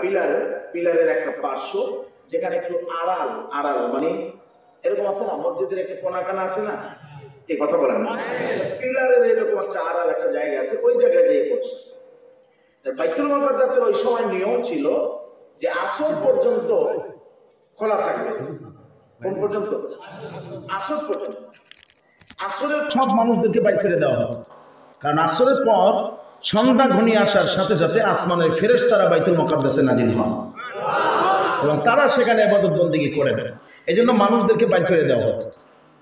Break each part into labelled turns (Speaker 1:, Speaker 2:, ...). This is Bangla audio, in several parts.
Speaker 1: পিলার পিলারের একটা পার্শ্ব, যেখানে একটু আড়াল আড়াল মানে এরকম আছে না, মসজিদের একটা কোনাকানা আছে না? এই কথা বলেন না। পিলারের এরকম একটা আড়াল একটা জায়গা আছে, ওই জায়গায় দিয়ে করছে। বাইতুল মুকাদ্দাসের ওই সময় নিয়ম ছিল যে আসর পর্যন্ত খোলা থাকবে। কোন পর্যন্ত? আসর পর্যন্ত। আসরের
Speaker 2: সব মানুষদেরকে বাইক করে দেওয়া হতো। কারণ আসরের পর সন্ধ্যা ঘনিয়ে আসার সাথে সাথে আসমানের ফেরেস তারা বাইতুল মকাদ্দাসে নাজিল হন। এবং তারা সেখানে এবাদত বন্দিগি করে দেন। এই জন্য মানুষদেরকে বাইর করে দেওয়া হতো।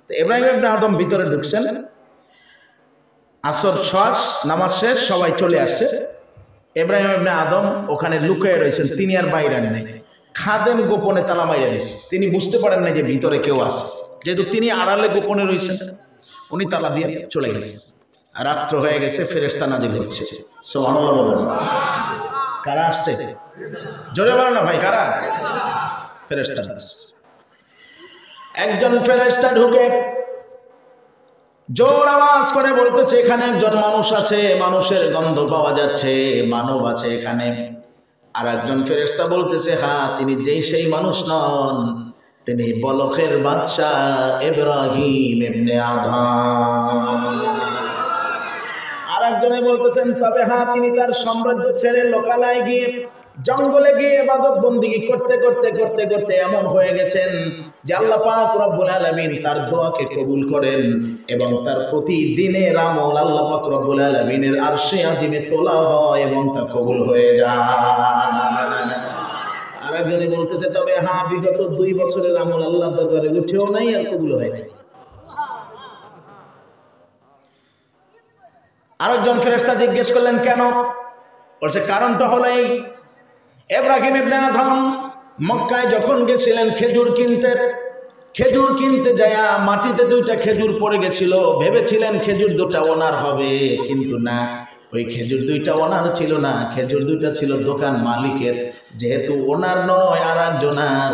Speaker 2: তো এব্রাহিম ইবনে আদম ভিতরে ঢুকছেন। আসর শ্বাস নামাজ শেষ, সবাই চলে আসছে। এব্রাহিম ইবনে আদম ওখানে লুকিয়ে রয়েছেন। তিনি আর বাইরে নেই। খাদেম গোপনে তালা মাইরা দিছে। তিনি বুঝতে পারেন না যে ভিতরে কেউ আছে। যেহেতু তিনি আড়ালে গোপনে রয়েছেন, উনি তালা দিয়ে চলে গেছে আর রাত্র হয়ে গেছে ফেরেস্তা নাজিল হচ্ছে। কারা আসছে? জোরে বলো না ভাই, কারা? ফেরেস্তা একজন ফেরেস্তা ঢুকে জোর আওয়াজ করে বলতেছে, এখানে একজন মানুষ আছে, মানুষের গন্ধ পাওয়া যাচ্ছে, মানব আছে এখানে। আর একজন ফেরেস্তা বলতেছে হ্যাঁ তিনি যেই সেই মানুষ নন, তিনি বলখের বাদশা ইব্রাহিম ইবনে আদম একজনে বলতেছেন, তবে হ্যাঁ তিনি তার সাম্রাজ্য ছেড়ে লোকালয়ে গিয়ে জঙ্গলে গিয়ে ইবাদত বন্দিগি করতে করতে করতে করতে এমন হয়ে গেছেন যে আল্লাহ পাক রব্বুল আলামিন তার দোয়াকে কবুল করেন এবং তার প্রতিদিনের আমল আল্লাহ পাক রব্বুল আলামিনের আরশে আজিমে তোলা হয় এবং তা কবুল হয়ে যায়। আর একজনে বলতেছে, তবে হ্যাঁ বিগত দুই বছরের আমল আল্লাহ দরবারে উঠেও নাই আর কবুল হয় নাই। আরেকজন ফেরেস্তা জিজ্ঞেস করলেন, কেন? বলছে কারণটা হলো এই। এব্রাহিম ইবনে আদম মক্কায় যখন গেছিলেন, খেজুর কিনতে খেজুর কিনতে যায়া মাটিতে দুইটা খেজুর পড়ে গেছিল। ভেবেছিলেন খেজুর দুটা ওনার হবে, কিন্তু না, ওই খেজুর দুইটা ওনার ছিল না। খেজুর দুইটা ছিল দোকান মালিকের, যেহেতু ওনার নয় আর একজনার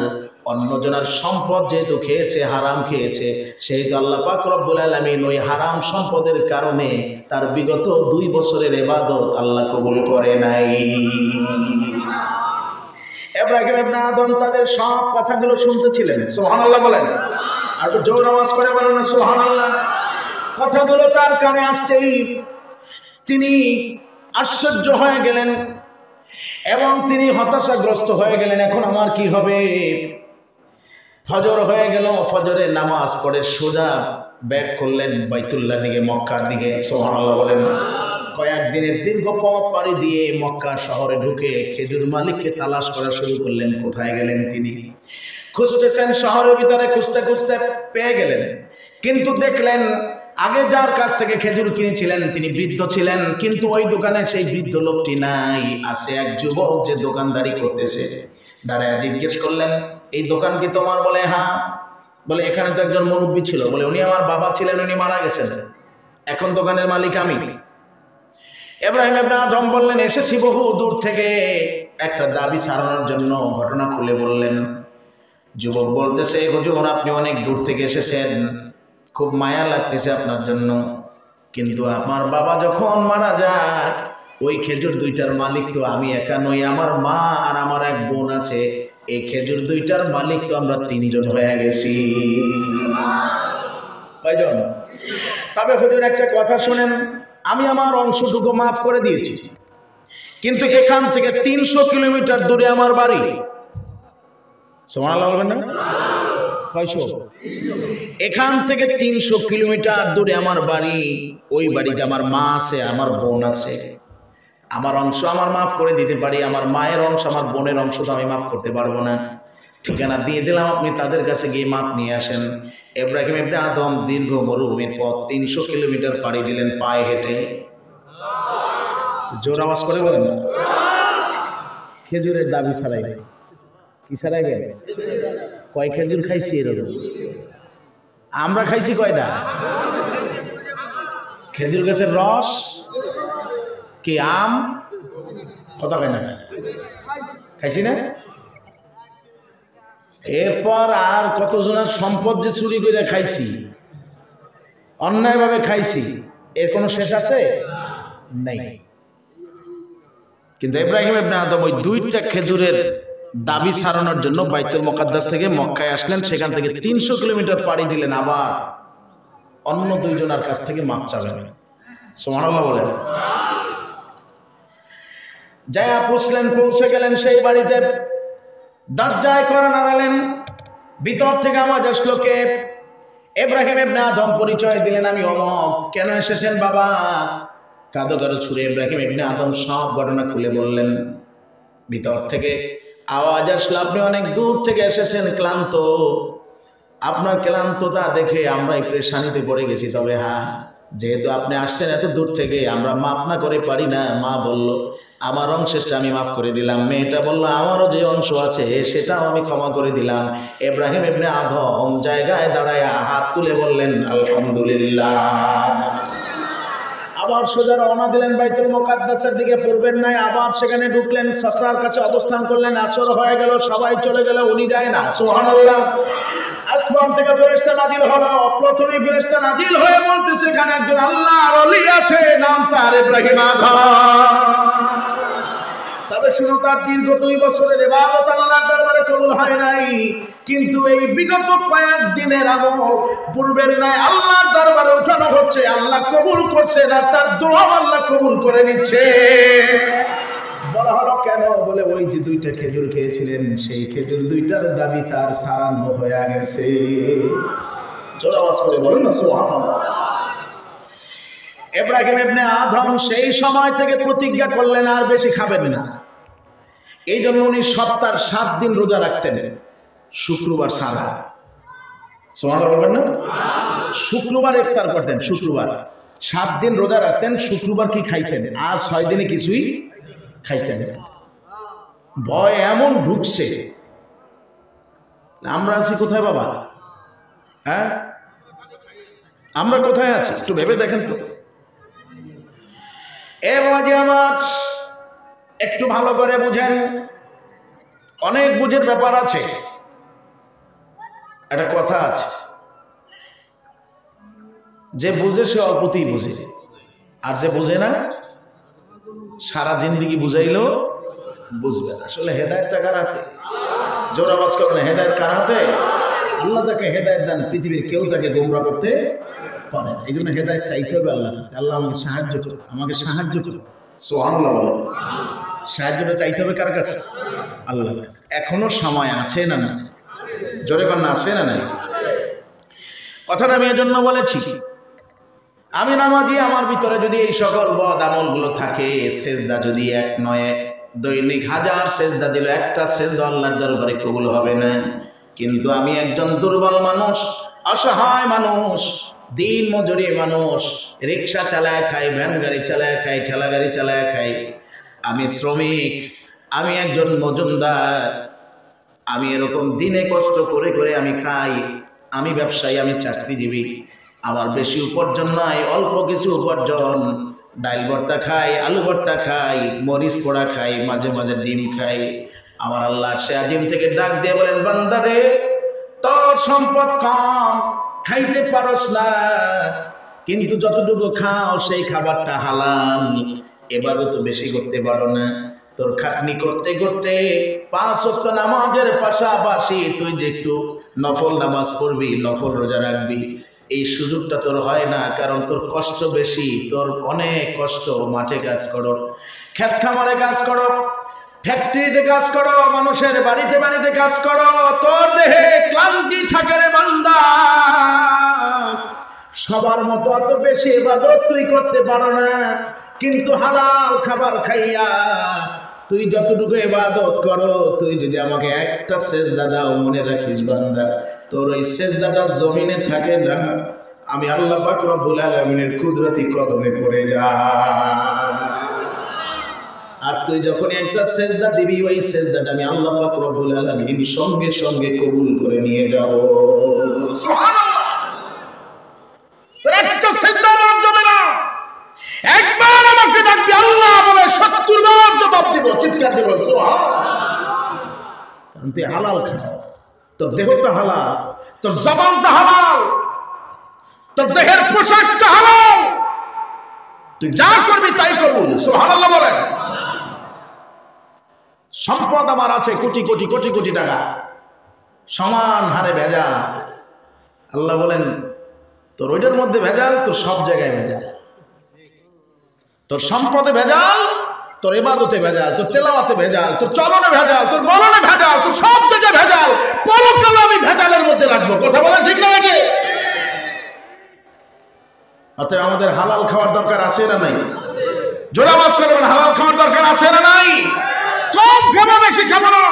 Speaker 2: অন্যজনার সম্পদ যেহেতু খেয়েছে, হারাম খেয়েছে, সেহেতু আল্লাহ পাক রব্বুল আলামিন ওই হারাম সম্পদের কারণে তার বিগত দুই বছরের এবাদত আল্লাহ কবুল করে নাই। আদম তাদের সব কথাগুলো শুনতেছিলেন। বলেন। আর করে বলেন কথাগুলো তার কানে তিনি আশ্চর্য হয়ে গেলেন এবং তিনি হতাশাগ্রস্ত হয়ে গেলেন, এখন আমার কি হবে? ফজর হয়ে গেল ফজরের নামাজ পড়ে সোজা ব্যাক করলেন বাইতুল্লাহ দিকে, মক্কার দিকে। সোহানাল্লাহ বলেন। কয়েকদিনের দীর্ঘ পথ পাড়ি দিয়ে মক্কা শহরে ঢুকে খেজুর মালিককে তালাশ করা শুরু করলেন। কোথায় গেলেন তিনি? খুঁজতেছেন শহরের ভিতরে, খুঁজতে খুঁজতে পেয়ে গেলেন। কিন্তু দেখলেন, আগে যার কাছ থেকে খেজুর কিনেছিলেন, তিনি বৃদ্ধ ছিলেন। কিন্তু ওই দোকানে সেই বৃদ্ধ লোকটি নাই। আছে এক যুবক যে দোকানদারি করতেছে। দাঁড়ায় জিজ্ঞেস করলেন, এই দোকান কি তোমার? বলে হ্যাঁ। বলে, এখানে তো একজন মুরব্বী ছিল। বলে, উনি আমার বাবা ছিলেন, উনি মারা গেছেন। এখন দোকানের মালিক আমি। এব্রাহিম আদম বললেন, এসেছি বহু দূর থেকে। একটা দাবি সারানোর জন্য ঘটনা খুলে বললেন, যুবক বলতেছে, হুজুর, আপনি অনেক দূর থেকে এসেছেন। খুব মায়া লাগতেছে আপনার জন্য। কিন্তু আমার বাবা যখন মারা যায় ওই খেজুর দুইটার মালিক তো আমি একা নই, আমার মা আর আমার এক বোন আছে। এই খেজুর দুইটার মালিক তো আমরা তিনজন হয়ে গেছি। কয়জন? তবে হুজুর একটা কথা শোনেন, আমি আমার অংশটুকু মাফ করে দিয়েছি। কিন্তু এখান থেকে তিনশো কিলোমিটার দূরে আমার বাড়ি। সোমাল বলবেন না? এখান থেকে তিনশো কিলোমিটার দূরে আমার বাড়ি, ওই বাড়িতে আমার মা আছে, আমার বোন আছে। আমার অংশ আমার মাফ করে দিতে পারি, আমার মায়ের অংশ, আমার বোনের অংশ তো আমি মাফ করতে পারব না। ঠিকানা দিয়ে দিলাম আপনি, তাদের কাছে গিয়ে মাপ নিয়ে আসেন। এব্রাহিম ইবনে আদম দীর্ঘ মরুভূমির পথ, তিনশো কিলোমিটার পাড়ি দিলেন পায়ে হেঁটে। জোর আওয়াজ করে বলেন। খেজুরের দাবি ছাড়াই। কি ছাড়াই কয় খেজুর খাইছি এরকম? আমরা খাইছি কয়টা? খেজুর গাছের রস? কি আম? কথা কয় না খাইছি না? এরপর আর কতজনের সম্পদ যে চুরি করে খাইছি? অন্যায়ভাবে খাইছি? এর কোনো শেষ আছে? নেই। কিন্তু ইব্রাহিম ইবনে আদম ওই দুইটা খেজুরের দাবি সারানোর জন্য বাইতুল মোকাদ্দাস থেকে মক্কায় আসলেন। সেখান থেকে তিনশো কিলোমিটার পাড়ি দিলেন আবার। অন্য দুইজনের কাছ থেকে মাপ চাবেন। সোমানাল্লাহ বলেন। যায়া পুষলেন, পৌঁছে গেলেন সেই বাড়িতে। দরজায় করে নাড়ালেন। ভিতর থেকে আওয়াজ আসলো এব্রাহিম ইবনে আদম পরিচয় দিলেন, আমি অমক। কেন এসেছেন বাবা? কাদো কাদো ছুড়ে ইব্রাহিম ইবনে আদম সব ঘটনা খুলে বললেন। ভিতর থেকে আওয়াজ আসলো, আপনি অনেক দূর থেকে এসেছেন, ক্লান্ত। আপনার ক্লান্ততা দেখে আমরা এই পরেশানিতে পড়ে গেছি, তবে হ্যাঁ। যেহেতু আপনি আসছেন এত দূর থেকে, আমরা মাফ না করে পারি না, মা বলল, আমার অংশেরটা আমি মাফ করে দিলাম। মেয়েটা বলল, আমারও যে অংশ আছে, সেটাও আমি ক্ষমা করে দিলাম। এব্রাহিম এমনি আধম জায়গায় দাঁড়ায় হাত তুলে বললেন, আলহামদুলিল্লাহ। আবার সোজা রওনা দিলেন বাইতুল মোকাদ্দাসের দিকে। পড়বেন নাই আবার সেখানে ঢুকলেন, সফরার কাছে অবস্থান করলেন, আসর হয়ে গেল, সবাই চলে গেল, উনি যায় না। সুবহানাল্লাহ। আসমান থেকে ফেরেশতা নাজিল হলো। প্রথমে ফেরেশতা নাজিল হয়ে বলতে সেখানে একজন আল্লাহর ওলি আছে, নাম তার ইব্রাহিম আদম। তবে শুনো তার দীর্ঘ দুই বছরের ইবাদত আল্লাহর দরবারে কবুল হয় নাই। কিন্তু এই বিগত কয়েক দিনের আমল, পূর্বের নাই আল্লাহর দরবারে উঠানো হচ্ছে, আল্লাহ কবুল করছে আর তার দোয়া আল্লাহ কবুল করে নিচ্ছে। বলা হলো, কেন? বলে, ওই যে দুইটা খেজুর খেয়েছিলেন, সেই খেজুর দুইটার দাবি তার সারানো হয়ে গেছে। বলুন এব্রাহিম সেই সময় থেকে প্রতিজ্ঞা করলেন, আর বেশি খাবেন না। এই জন্য উনি সপ্তাহ সাত দিন রোজা রাখতেন। শুক্রবার সারা। সোমালা বলবেন না? শুক্রবার ইফতার করতেন, শুক্রবার। সাত দিন রোজা রাখতেন, শুক্রবার কি খাইতেন? আর ছয় দিনে কিছুই খাইতেন ভয় এমন ঢুকছে। আমরা আছি কোথায় বাবা? হ্যাঁ? আমরা কোথায় আছি? একটু ভেবে দেখেন তো। এ বাবাজি আমার একটু ভালো করে বুঝেন। অনেক বুঝের ব্যাপার আছে। একটা কথা আছে। যে বুঝে সে অল্পতেই বুঝে। আর যে বুঝে না, সারা জিন্দিগি বুঝাইলেও বুঝবে না। আসলে হেদায়তটা কার হাতে? জোর আওয়াজ করবে হেদায়ত কার হাতে? আল্লাহ তাকে হেদায়ত দেন, পৃথিবীর কেউ তাকে গোমরা করতে পারে না। এই জন্য হেদায়ত চাইতে হবে আল্লাহ আল্লাহ আমাকে সাহায্য করো আমাকে সাহায্য করো সোহানুল্লাহ বলো সাহায্যটা চাইতে হবে কার কাছে? আল্লাহ এখনও সময় আছে না না জোরে কন্যা আছে না না কথাটা আমি এজন্য বলেছি, আমি নামাজি আমার ভিতরে যদি এই সকল বদ আমলগুলো থাকে, সেজদা যদি এক নয়, দৈনিক হাজার সেজদা দিল, একটা সেজদা আল্লাহর দরবারে কবুল হবে না। কিন্তু আমি একজন দুর্বল মানুষ, অসহায় মানুষ দিন মজুরি মানুষ, রিক্সা চালায় খাই ভ্যান গাড়ি চালায় খাই ঠেলা গাড়ি চালায় খাই আমি শ্রমিক আমি একজন মজুমদার। আমি এরকম দিনে কষ্ট করে করে আমি খাই আমি ব্যবসায়ী আমি চাকরিজীবী। আমার বেশি উপার্জন নাই অল্প কিছু উপার্জন। ডাইল ভর্তা খাই আলু ভর্তা খাই মরিচ পোড়া খাই মাঝে মাঝে ডিম খাই। আমার আল্লাহ সে আজিম থেকে ডাক দিয়ে বলেন বান্দারে তোর সম্পদ কম খাইতে পারস না। কিন্তু যতটুকু খাও সেই খাবারটা হালাল। এবারও তো বেশি করতে পারো না। তোর খাটনি করতে করতে পাঁচ ওয়াক্ত নামাজের পাশাপাশি তুই যে একটু নফল নামাজ পড়বি, নফল রোজা রাখবি, এই সুযোগটা তোর হয় না, কারণ তোর কষ্ট বেশি, তোর অনেক কষ্ট মাঠে কাজ করো খেত খামারে কাজ করো, ফ্যাক্টরিতে কাজ করো, মানুষের বাড়িতে বাড়িতে কাজ করো, তোর দেহে ক্লান্তি থাকে বান্দা। সবার মতো অত বেশি ইবাদত তুই করতে পারো না। কিন্তু হালাল খাবার খাইয়া তুই যতটুকু এবাদত করো, তুই যদি আমাকে একটা সেজদা দাও, মনে রাখিস বান্দা, তোর ওই সেজদাটা জমিনে থাকে না, আমি আল্লাহ পাক রব্বুল আলামিনের কুদরতি কদমে পড়ে যা। আর তুই যখন একটা সেজদা দিবি, ওই সেজদাটা আমি আল্লাহ পাক রব্বুল আলামিন সঙ্গে সঙ্গে কবুল করে নিয়ে যাব। সুবহানাল্লাহ তোর একটা সেজদা আমার যাবে না একবার আমাকে ডাকবি আল্লাহ বলে সত্তর বার জবাব চিৎকার দিব সুবহান তুই হালাল খাও। তোর দেহটা হালাল, তোর জবানটা হালাল, তোর দেহের পোশাকটা হালাল। তুই যা করবি তাই কবুল সুবহানাল্লাহ বলেন। সম্পদ আমার আছে কোটি কোটি কোটি কোটি টাকা। সমান হারে ভেজাল। আল্লাহ বলেন, তোর ওইটার মধ্যে ভেজাল, তোর সব জায়গায় ভেজাল। তোর সম্পদে ভেজাল তোর এবাদতে ভেজাল, তোর তেলাওয়াতে ভেজাল, তোর চলনে ভেজাল, তোর বলনে ভেজাল, তোর সব জায়গায় ভেজাল, পরকালে আমি ভেজালের মধ্যে রাখব। কথা বলেন ঠিক না নাকি? অতএব আমাদের হালাল খাওয়ার দরকার আছে না নাই? জোড়া বাস করবেন হালাল খাওয়ার দরকার আছে না নাই? কম খাব, বেশি খাব না।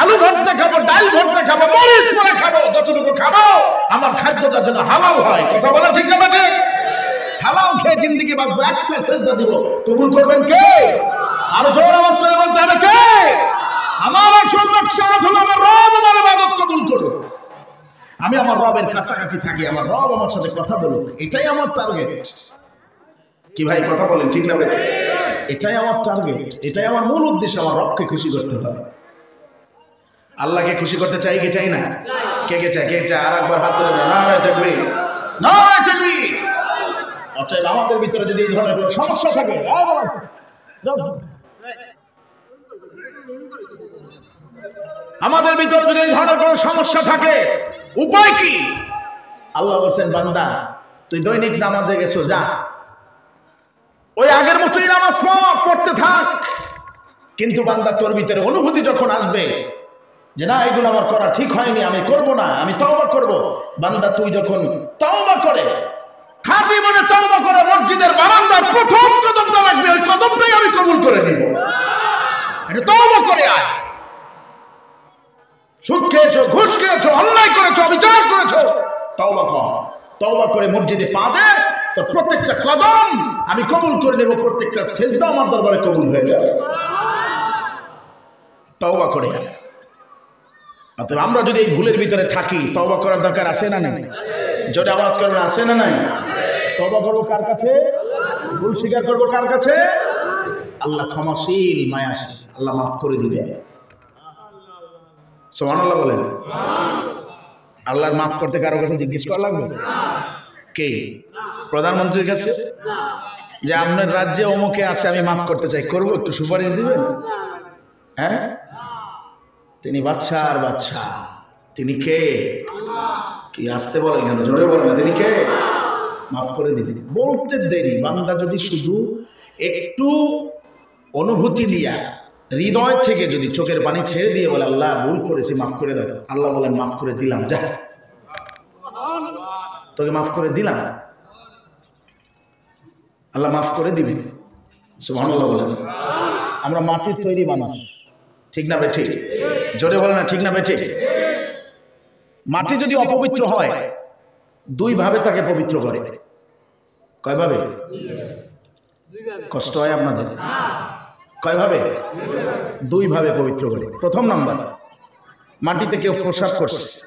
Speaker 2: আলু ভর্তা খাব, ডাল ভর্তা খাব, মরিচ পরে খাব, যতটুকু খাব, আমার খাদ্যটা যেন হালাল হয়। কথা বলা ঠিক না হালাল খেয়ে জিন্দিগি বাঁচবো, একটা সেজদা দিব। কবুল করবেন কে? আর জোর আওয়াজ করে বলতে হবে কে? আমার আসল আমার রব আমার ইবাদত কবুল করুন আমি আমার রবের কাছাকাছি থাকি, আমার রব আমার সাথে কথা বলুক, এটাই আমার টার্গেট। কি ভাই, কথা বলেন, ঠিক না বেঠিক? এটাই আমার টার্গেট, এটাই আমার মূল উদ্দেশ্য, আমার রবকে খুশি করতে হবে। আল্লাহকে খুশি করতে চাই কি চাই না? কে কে চায়, কে চাই আর একবার হাত তুলে না না চাকরি না চাকরি অতএব আমাদের ভিতরে যদি এই ধরনের সমস্যা থাকে যাও। আমাদের ভিতরে যদি এই ধরনের কোনো সমস্যা থাকে উপায় কি? আল্লাহ বলছেন বান্দা তুই দৈনিক নামাজে গেছো যা। ওই আগের মতোই নামাজ পড়, পড়তে থাক। কিন্তু বান্দা তোর ভিতরে অনুভূতি যখন আসবে যে না এগুলো আমার করা ঠিক হয়নি আমি করব না আমি তওবা করব। বান্দা তুই যখন তওবা করে খাঁটি মনে তওবা করে মসজিদের বারান্দার প্রথম কদমটা রাখবে ওই কদমটাই আমি কবুল করে নিব। এটা তওবা করে আয়। সুদ খেয়েছো, ঘুষ খেয়েছো, অন্যায় করেছ, অবিচার করেছ, তওবা কর। তওবা করে মসজিদে পা দে তো প্রত্যেকটা কদম আমি কবুল করে নেব, প্রত্যেকটা সেজদা আমার দরবারে কবুল হয়ে যাবে। তওবা করে আয়। অতএব আমরা যদি এই ভুলের ভিতরে থাকি, তওবা করার দরকার আছে না নাই? জোরে আওয়াজ করবেন আছে না নাই? তওবা করব কার কাছে? ভুল স্বীকার করব কার কাছে? আল্লাহ ক্ষমাশীল, মায়াশীল, আল্লাহ মাফ করে দিবে। সুবহানাল্লাহ বলেন। আল্লাহর মাফ করতে কারও কাছে জিজ্ঞেস করা লাগবে? কে? প্রধানমন্ত্রীর কাছে? যে আপনার রাজ্যে অমুকে আছে, আমি মাফ করতে চাই। করব, একটু সুপারিশ দিবেন? হ্যাঁ? তিনি বাচ্চা আর বাচ্চা তিনি কে? কি আসতে বলেন কেন? জোরে বলেন তিনি কে? মাফ করে দিবেন। বলতে দেরি, বান্দা যদি শুধু একটু অনুভূতি নিয়া হৃদয় থেকে যদি চোখের পানি ছেড়ে দিয়ে বলে, আল্লাহ, ভুল করেছি, মাফ করে দাও। আল্লাহ বলেন, মাফ করে দিলাম, যা। তোকে মাফ করে দিলাম। আল্লাহ মাফ করে দিবেন। সুবহানাল্লাহ বলেন। আমরা মাটির তৈরি মানুষ। ঠিক না বে ঠিক জোরে বলে না, ঠিক না বে ঠিক মাটি যদি অপবিত্র হয় দুই ভাবে তাকে পবিত্র করে। কয় ভাবে কষ্ট হয় আপনাদের? কয় ভাবে দুই ভাবে পবিত্র করে। প্রথম নাম্বার, মাটিতে কেউ প্রসাব করছে।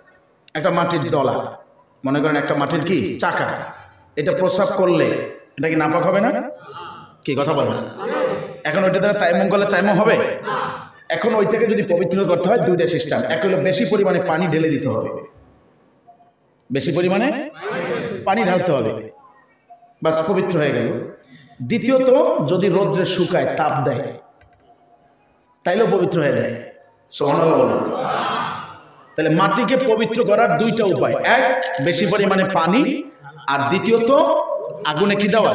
Speaker 2: একটা মাটির দলা। মনে করেন একটা মাটির কি? চাকা। এটা প্রসাব করলে এটা কি নাপাক হবে না? কি কথা বলেন? এখন ওইটা দ্বারা তাইমম করলে তাইমম হবে? এখন ওইটাকে যদি পবিত্র করতে হয় দুইটা সিস্টেম। এক হলো বেশি পরিমাণে পানি ঢেলে দিতে হবে। বেশি পরিমাণে পানি ঢালতে হবে। বাস পবিত্র হয়ে গেল। দ্বিতীয়ত যদি রোদ্রে শুকায় তাপ দেয় তাইলেও পবিত্র হয়ে যায়। তাহলে মাটিকে পবিত্র করার দুইটা উপায়। এক বেশি পরিমাণে পানি। আর দ্বিতীয়ত আগুনে কি দেওয়া?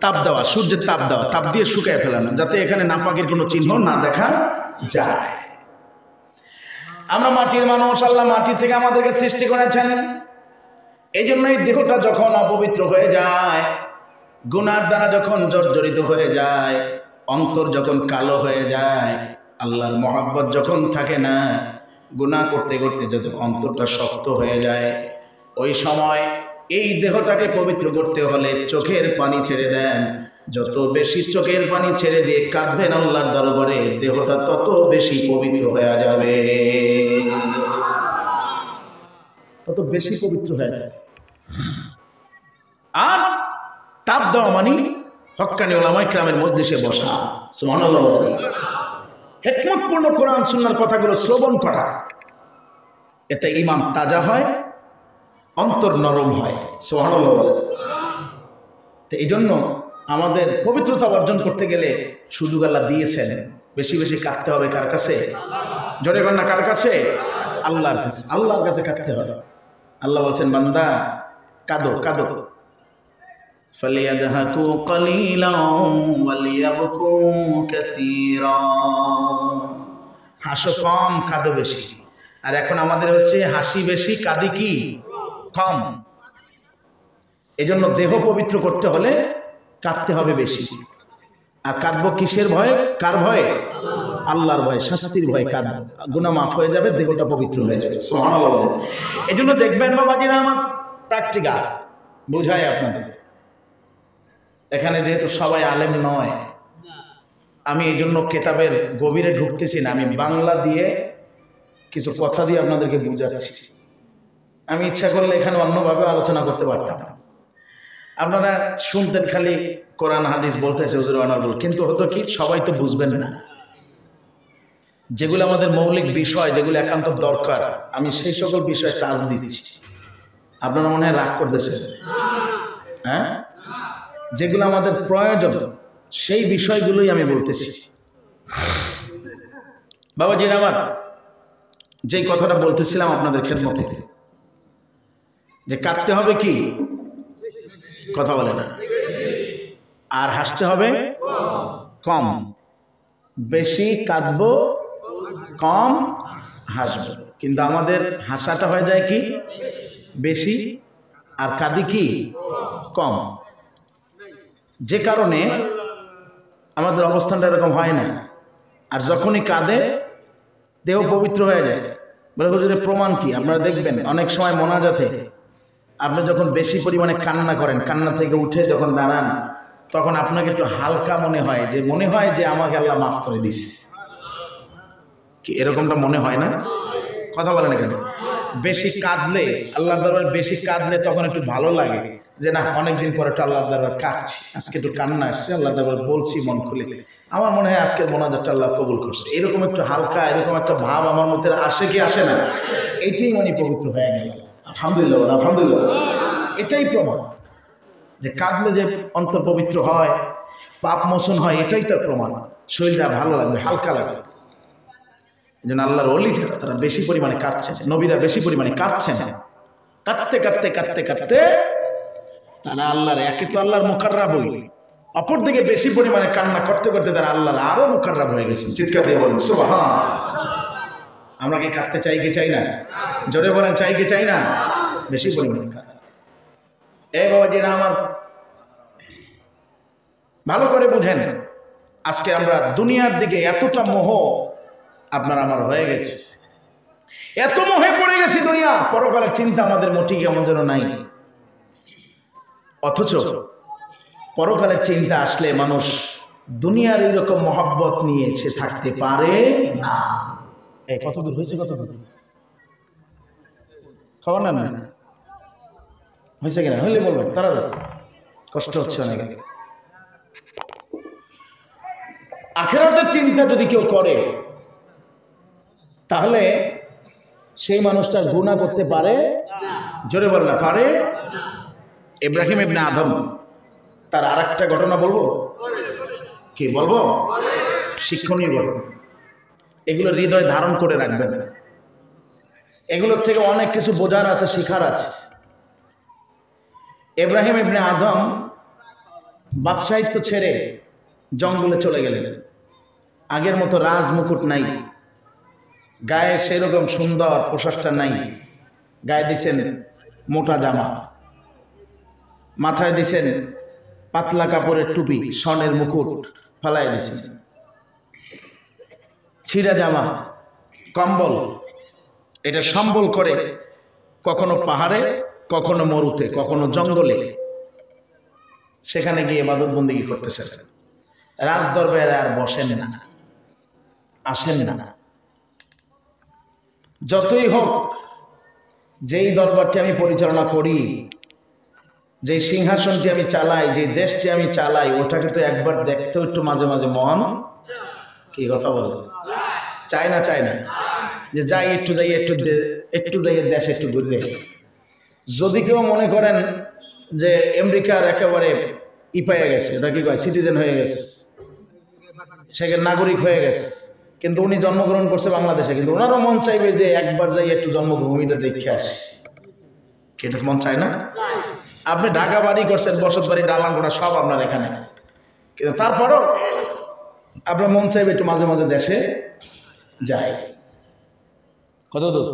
Speaker 2: তাপ দেওয়া। সূর্যের তাপ দেওয়া। তাপ দিয়ে শুকায় ফেলানো যাতে এখানে নাপাকের কোনো চিহ্ন না দেখা যায়। আমরা মাটির মানুষ আল্লাহ মাটি থেকে আমাদেরকে সৃষ্টি করেছেন। এই জন্যই দেহটা যখন অপবিত্র হয়ে যায়, গুনার দ্বারা যখন জর্জরিত হয়ে যায়, অন্তর যখন কালো হয়ে যায়, আল্লাহর মহাব্বত যখন থাকে না গুণা করতে করতে যখন অন্তরটা শক্ত হয়ে যায়, ওই সময় এই দেহটাকে পবিত্র করতে হলে চোখের পানি ছেড়ে দেন। যত বেশি চোখের পানি ছেড়ে দিয়ে কাঁদবেন আল্লাহর দরবারে, দেহটা তত বেশি পবিত্র হয়ে যাবে। তত বেশি পবিত্র হয়ে যাবে। আর তাপ দেওয়া মানে হকানি ওলামাই ক্রামের মজলিসে বসা, সুবহানাল্লাহ হেকমতপূর্ণ কোরআন, সুন্নার কথাগুলো শ্রবণ করা। এতে ইমান তাজা হয়, অন্তর নরম হয়, সুবহানাল্লাহ তো এই জন্য আমাদের পবিত্রতা অর্জন করতে গেলে সুযোগ আল্লাহ দিয়েছেন। বেশি বেশি কাটতে হবে কার কাছে? জোরে কন্যা কার কাছে? আল্লাহর কাছে। আল্লাহর কাছে কাটতে হবে। আল্লাহ বলছেন, বান্দা কাঁদো কাঁদো فليضحكوا قليلا وليبكوا كثيرا হাসো কম কাঁদো বেশি আর এখন আমাদের হচ্ছে হাসি বেশি কাঁদি কি কম এজন্য দেহ পবিত্র করতে হলে কাঁদতে হবে বেশি আর কাঁদবো কিসের ভয়ে কার ভয়ে আল্লাহর ভয়ে শাস্তির ভয়ে কাঁদবো গুণা মাফ হয়ে যাবে দেহটা পবিত্র হয়ে যাবে এই জন্য দেখবেন বাবাজিরা আমার প্র্যাকটিক্যাল বোঝায় আপনাদের। এখানে যেহেতু সবাই আলেম নয়, আমি এই জন্য কেতাবের গভীরে ঢুকতেছি না, আমি বাংলা দিয়ে কিছু কথা দিয়ে আপনাদেরকে বুঝাচ্ছি। আমি ইচ্ছা করলে এখানে অন্যভাবে আলোচনা করতে পারতাম। আপনারা শুনতেন খালি কোরআন, হাদিস বলতেছে হুজুর কিন্তু হতো কি, সবাই তো বুঝবেন না। যেগুলো আমাদের মৌলিক বিষয়, যেগুলো একান্ত দরকার, আমি সেই সকল বিষয়ে টাচ দিচ্ছি। আপনারা মনে হয় রাগ করতেছেন। হ্যাঁ? যেগুলো আমাদের প্রয়োজন, সেই বিষয়গুলোই আমি বলতেছি। বাবাজির আমার যেই কথাটা বলতেছিলাম আপনাদের খেদমতে যে কাঁদতে হবে কি? কথা বলে না। আর হাসতে হবে কম। বেশি কাঁদবো, কম হাসবো। কিন্তু আমাদের হাসাটা হয়ে যায় কি? বেশি আর কাঁদি কি? কম। যে কারণে আমাদের অবস্থানটা এরকম হয় না। আর যখনই কাঁদে, দেহ পবিত্র হয়ে যায়। বলে হুজুরের প্রমাণ কি? আপনারা দেখবেন, অনেক সময় মনা মোনাজাতে আপনি যখন বেশি পরিমাণে কান্না করেন, কান্না থেকে উঠে যখন দাঁড়ান, তখন আপনাকে একটু হালকা মনে হয় যে, মনে হয় যে, আমাকে আল্লাহ মাফ করে দিছে কি, এরকমটা মনে হয় না? কথা বলেন কেন বেশি কাঁদলে আল্লাহর দরবার বেশি কাঁদলে তখন একটু ভালো লাগে যে না অনেকদিন পরে একটু আল্লাহর দরবার কাঁদছি আজকে একটু কান্না আসছে আল্লাহর দরবার বলছি মন খুলে। আমার মনে হয় আজকের মোনাজাতটা আল্লাহ কবুল করছে। এরকম একটু হালকা এরকম একটা ভাব আমার মধ্যে আসে কি আসে না এইটাই মানে পবিত্র হয়ে গেল। আলহামদুলিল্লাহ আলহামদুলিল্লাহ। এটাই প্রমাণ যে কাঁদলে যে অন্তর পবিত্র হয় পাপ মোচন হয় এটাই তার প্রমাণ। শরীরটা ভালো লাগবে হালকা লাগবে। এই জন্য আল্লাহর অলি যারা, তারা বেশি পরিমাণে কাঁদছেন। নবীরা বেশি পরিমাণে কাঁদছেন। কাঁদতে কাঁদতে কাঁদতে কাঁদতে তারা আল্লাহর একে তো আল্লাহর মোকাররা বই অপর দিকে বেশি পরিমাণে কান্না করতে করতে তারা আল্লাহর আরও মোকাররা হয়ে গেছে চিৎকার দিয়ে বলেন, সুবহান। আমরা কি কাঁদতে চাই কি চাই না? জোরে বলেন, চাই কি চাই না? বেশি পরিমাণে কাঁদা। এই বাবাজিরা আমার ভালো করে বুঝেন। আজকে আমরা দুনিয়ার দিকে এতটা মোহ আপনার আমার হয়ে গেছে। এত মোহে পড়ে গেছি দুনিয়া। পরকালের চিন্তা আমাদের মোটি কেমন যেন নাই। অথচ পরকালের চিন্তা আসলে মানুষ দুনিয়ার এইরকম মহাব্বত নিয়ে সে থাকতে পারে না। এই কত দূর হয়েছে কত দূর খবর না? হয়েছে কিনা? হইলে বলবেন তারা কষ্ট হচ্ছে অনেক। আখেরাতের চিন্তা যদি কেউ করে তাহলে সেই মানুষটার গুণা করতে পারে? জোরে বল না, পারে? ইব্রাহিম ইবনে আদম, তার আর একটা ঘটনা বলব? কি বলব? শিক্ষণীয় ঘটনা এগুলো হৃদয় ধারণ করে রাখবেন। এগুলোর থেকে অনেক কিছু বোঝার আছে, শিখার আছে। ইব্রাহিম ইবনে আদম বাদশাহিত্য ছেড়ে জঙ্গলে চলে গেলেন। আগের মতো রাজ মুকুট নাই। গায়ে সেরকম সুন্দর পোশাকটা নাই। গায়ে দিছেন মোটা জামা। মাথায় দিছেন পাতলা কাপড়ের টুপি, স্বর্ণের মুকুট, ফালাই দিছেন। ছিঁড়া জামা, কম্বল, এটা সম্বল করে কখনো পাহাড়ে, কখনো মরুতে, কখনো জঙ্গলে। সেখানে গিয়ে মাদত বন্দিগি করতেছেন। রাজ দরবারে আর বসেন না, আসেন না। যতই হোক, যেই দরবারটি আমি পরিচালনা করি যে সিংহাসনটি আমি চালাই যে দেশটি আমি চালাই, ওটাকে তো একবার দেখতেও একটু মাঝে মাঝে মন। কি কথা বল? চায় না চায় না। যে যাই, একটু যাই, একটু একটু যাই, দেশ একটু ঘুরবে। যদি কেউ মনে করেন যে আমেরিকার একেবারে ই পাইয়া গেছে, এটা কি কয়? সিটিজেন হয়ে গেছে। সেখানে নাগরিক হয়ে গেছে? কিন্তু উনি জন্মগ্রহণ করছে বাংলাদেশে কিন্তু ওনারও মন চাইবে যে একবার যাই একটু জন্মভূমিটা দেখে আসি। এটা মন চায় না? আপনি ঢাকা বাড়ি করছেন বসত বাড়ি ডালাঙ্গোড়া সব আপনার এখানে। কিন্তু তারপরও আপনার মন চাইবে একটু মাঝে মাঝে দেশে যায় কত দূর?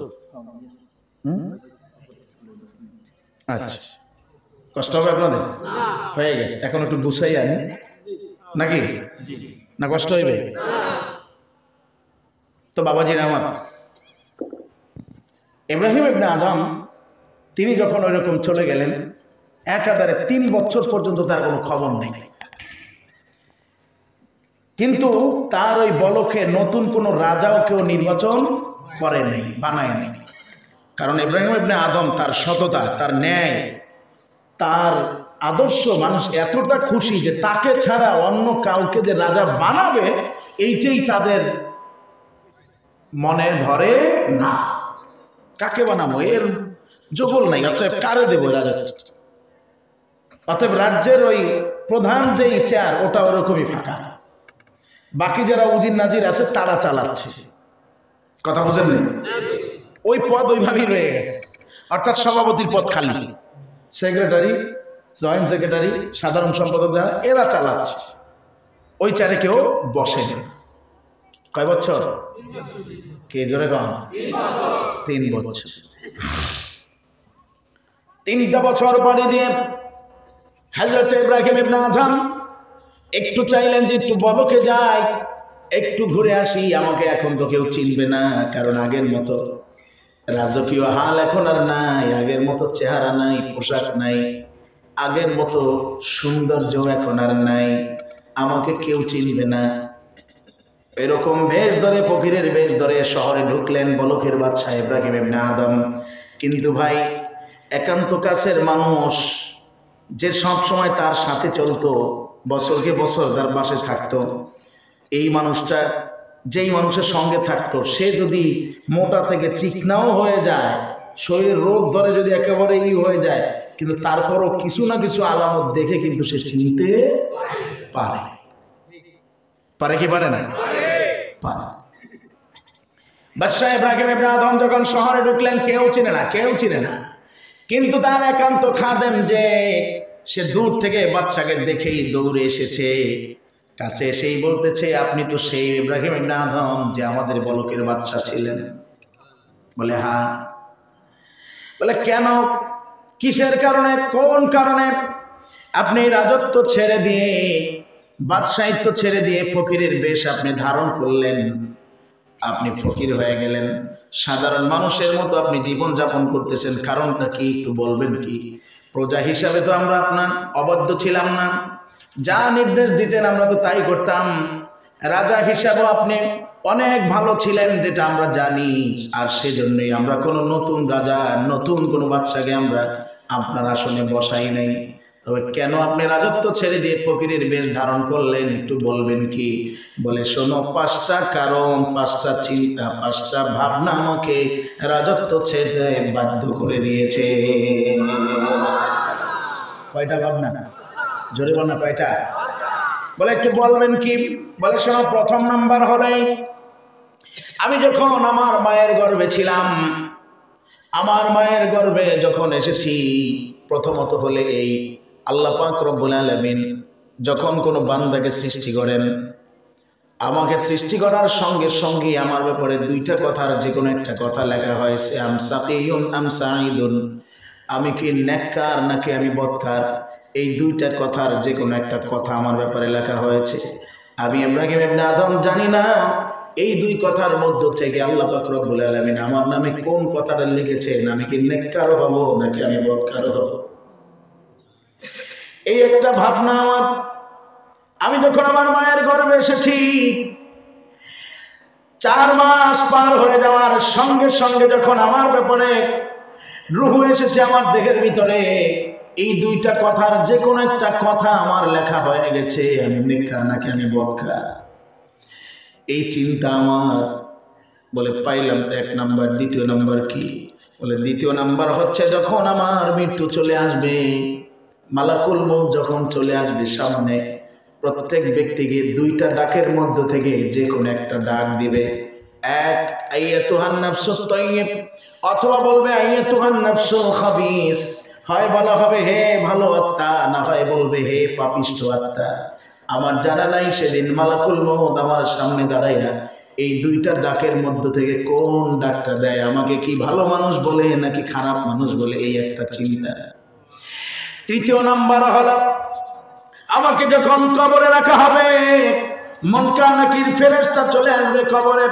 Speaker 2: আচ্ছা। কষ্ট হবে আপনাদের? হয়ে গেছে। এখন একটু গুছাই আনি নাকি? না কষ্ট হইবে? তো বাবাজির আমার। ইব্রাহিম ইবনে আদম, তিনি যখন ওইরকম চলে গেলেন, একাধারে তিন বছর পর্যন্ত তার কোনো খবর নেই। কিন্তু তার ওই বলকে নতুন কোনো রাজাও কেউ নির্বাচন করে নেই, বানায় নেই। কারণ ইব্রাহিম ইবনে আদম তার সততা, তার ন্যায়, তার আদর্শ মানুষ এতটা খুশি যে তাকে ছাড়া অন্য কাউকে যে রাজা বানাবে, এইটাই তাদের মনে ধরে না। কাকে বানাবো? এর যোগল নাই, অতএব কারে দেবো রাজত্ব অতএব রাজ্যের ওই প্রধান যেই চেয়ার ওটা ওরকমই ফাঁকা। বাকি যারা উজির নাজির আছে, তারা চালাচ্ছে। কথা বুঝেন ওই পদ ওইভাবেই রয়ে গেছে। অর্থাৎ সভাপতির পদ খালি। সেক্রেটারি জয়েন্ট সেক্রেটারি সাধারণ সম্পাদক যারা, এরা চালাচ্ছে। ওই চেয়ারে কেউ বসেন কয় বছর? কে জোরে কম তিন বছর। তিনটা বছর পরে দিয়ে হাজরত ইব্রাহিম ইবনে আদম একটু চাইলেন যে একটু বলকে যাই একটু ঘুরে আসি, আমাকে এখন তো কেউ চিনবে না, কারণ আগের মতো রাজকীয় হাল এখন আর নাই, আগের মতো চেহারা নাই, পোশাক নাই, আগের মতো সৌন্দর্য এখন আর নাই, আমাকে কেউ চিনবে না। এরকম বেশ ধরে ফকিরের, বেশ ধরে শহরে ঢুকলেন বলকের বাদশাহ ইব্রাহিম ইবনে আদম। কিন্তু ভাই, একান্ত কাছের মানুষ যে সব সময় তার সাথে চলতো বছরকে বছর তার পাশে থাকতো। এই মানুষটা, যেই মানুষের সঙ্গে থাকতো, সে যদি মোটা থেকে চিকনাও হয়ে যায় শরীর রোগ ধরে যদি একেবারে ই হয়ে যায়, কিন্তু তারপরও কিছু না কিছু আলামত দেখে কিন্তু সে চিনতে পারে। পারে কি পারে না? পারে। বাদশাহ ইব্রাহিম ইবনে আদম যখন শহরে ঢুকলেন, কেউ চিনে না, কেউ চিনে না। কিন্তু তার একান্ত খাদেম যে, সে দূর থেকে বাচ্চাকে দেখেই দৌড়ে এসেছে। কাছে এসেই বলতেছে, আপনি তো সেই ইব্রাহিম ইবনে আদম যে আমাদের বলকের বাচ্চা ছিলেন। বলে হ্যাঁ বলে, কেন? কিসের কারণে? কোন কারণে? আপনি রাজত্ব ছেড়ে দিয়ে বাদশাহিত্য ছেড়ে দিয়ে ফকিরের বেশ আপনি ধারণ করলেন। আপনি ফকির হয়ে গেলেন। সাধারণ মানুষের মতো আপনি জীবন যাপন করতেছেন। কারণটা কি একটু বলবেন কি? প্রজা হিসাবে তো আমরা আপনার অবদ্ধ ছিলাম না। যা নির্দেশ দিতেন আমরা তো তাই করতাম। রাজা হিসাবেও আপনি অনেক ভালো ছিলেন, যেটা আমরা জানি। আর সেজন্যই আমরা কোনো নতুন রাজা, নতুন কোনো বাচ্চাকে আমরা আপনার আসনে বসাই নাই। তবে কেন আপনি রাজত্ব ছেড়ে দিয়ে ফকিরের বেশ ধারণ করলেন? একটু বলবেন কি? বলে, শোনো, পাঁচটা কারণ, পাঁচটা চিন্তা, পাঁচটা ভাবনা আমাকে রাজত্ব ছেড়ে বাধ্য করে দিয়েছে। কয়টা ভাবনা? জোরে বল না, কয়টা? বলে, একটু বলবেন কি? বলে, শোনো, প্রথম নাম্বার হলে আমি যখন আমার মায়ের গর্ভে ছিলাম, আমার মায়ের গর্ভে যখন এসেছি, প্রথমত হলে এই আল্লাহ পাক রব্বুল আলামিন যখন কোনো বান্দাকে সৃষ্টি করেন, আমাকে সৃষ্টি করার সঙ্গে সঙ্গে আমার ব্যাপারে দুইটা কথার যে কোনো একটা কথা লেখা হয়েছে আম সাকিউন আম সাঈদুন। আমি কি নেককার নাকি আমি বদকার? এই দুইটা কথার যে কোনো একটা কথা আমার ব্যাপারে লেখা হয়েছে। আমি ইব্রাহিম ইবনে আদম জানি না, এই দুই কথার মধ্য থেকে আল্লাহ রব্বুল আলামিন আমার নামে কোন কথাটা লিখেছেন? আমি কি নেককার হব নাকি আমি বদকার হব? এই একটা ভাবনা আমার। আমি যখন আমার মায়ের গর্ভে এসেছি, চার মাস পার হয়ে যাওয়ার সঙ্গে সঙ্গে যখন আমার ব্যাপারে রুহু এসেছে আমার দেহের ভিতরে, এই দুইটা কথার যে কোনো একটা কথা আমার লেখা হয়ে গেছে। আমি নিক্ষা নাকি আমি বক্ষা এই চিন্তা আমার। বলে, পাইলাম তো এক নাম্বার, দ্বিতীয় নাম্বার কি? বলে, দ্বিতীয় নাম্বার হচ্ছে যখন আমার মৃত্যু চলে আসবে মালাকুল মৌত যখন চলে আসবে সামনে, প্রত্যেক ব্যক্তিকে দুইটা ডাকের মধ্য থেকে যে কোনো একটা ডাক দিবে। এক আইয়াতুহান নাফসুত তাইয়্যিব অথবা বলবে আইয়াতুহান নাফসুল খাবিস। হয় বলা হবে, হে ভালো আত্মা, না হয় বলবে, হে পাপিষ্ঠ আত্মা। আমার জানা নাই সেদিন মালাকুল মহম্মদ আমার সামনে দাঁড়াইয়া এই দুইটা ডাকের মধ্য থেকে কোন ডাকটা দেয়? আমাকে কি ভালো মানুষ বলে, নাকি খারাপ মানুষ বলে? এই একটা চিন্তা। তৃতীয় নাম্বার হল, আমাকে যখন কবরে রাখা হবে মনকা নাকির ফেরেস্তা চলে আসবে কবরে।